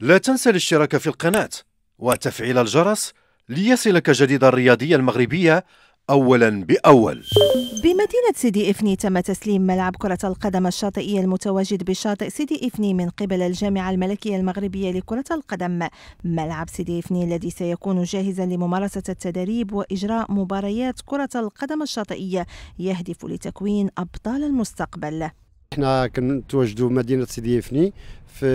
لا تنسى الاشتراك في القناة وتفعيل الجرس ليصلك جديد الرياضية المغربية أولا بأول. بمدينة سيدي إفني تم تسليم ملعب كرة القدم الشاطئي المتواجد بشاطئ سيدي إفني من قبل الجامعة الملكية المغربية لكرة القدم. ملعب سيدي إفني الذي سيكون جاهزا لممارسة التدريب وإجراء مباريات كرة القدم الشاطئية يهدف لتكوين أبطال المستقبل. إحنا كنتواجدوا مدينة سيدي إفني في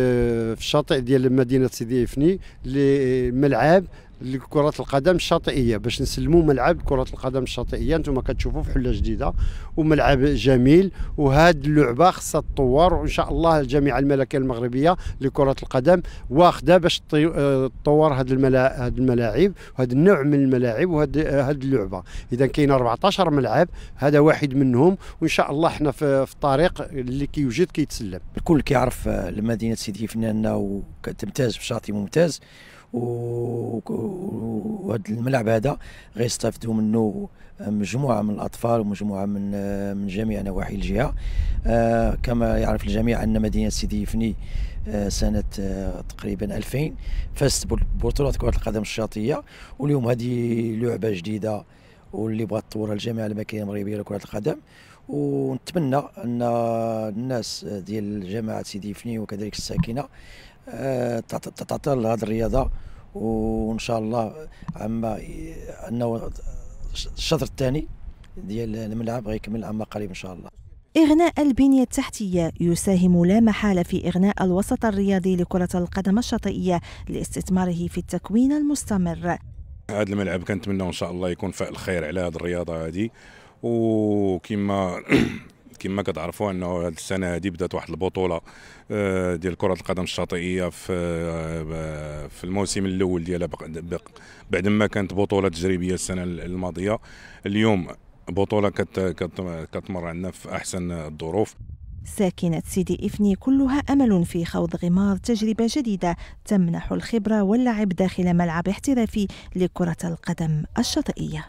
الشاطئ ديال مدينة سيدي إفني لملعب لكرة القدم الشاطئية باش نسلموا ملعب كرة القدم الشاطئية أنتم كتشوفوا في حلة جديدة وملعب جميل وهاد اللعبة خصها تطور وإن شاء الله الجامعة الملكية المغربية لكرة القدم واخدة باش تطور هاد هاد الملاعب وهاد النوع من الملاعب وهاد هاد اللعبة. إذا كاين 14 ملعب هذا واحد منهم وإن شاء الله إحنا في, الطريق اللي كيوجد كيتسلم. الكل كيعرف لمدينة سيدي فنان أنه تمتاز بشاطئ ممتاز. وهذا الملعب هذا غيستافدوا منه مجموعة من الأطفال ومجموعة من من جميع نواحي الجهة. آه، كما يعرف الجميع أن مدينة سيدي فني آه، سنة آه، تقريبا 2000 فازت ببطولة كرة القدم الشاطئية. واليوم هذه لعبة جديدة واللي بغات تطورها الجامعة الملكيه المغربيه لكرة القدم. ونتمنى أن الناس ديال جامعه سيدي فني وكذلك الساكنة تتعطى هذه الرياضة وإن شاء الله عما أنه الشطر الثاني ديال الملعب غيكمل عما قريب إن شاء الله. إغناء البنية التحتية يساهم لا محالة في إغناء الوسط الرياضي لكرة القدم الشاطئية لاستثماره في التكوين المستمر. هذا الملعب كنتمنى إن شاء الله يكون فاعل خير على هذه الرياضة هذه. وكما كما كتعرفوا انه السنة هذه بدات واحد البطولة آه، ديال كرة القدم الشاطئية في آه، في الموسم الأول ديالها بعد ما كانت بطولة تجريبية السنة الماضية اليوم بطولة كتمر عندنا في أحسن الظروف ساكنة سيدي إفني كلها أمل في خوض غمار تجربة جديدة تمنح الخبرة واللعب داخل ملعب احترافي لكرة القدم الشاطئية.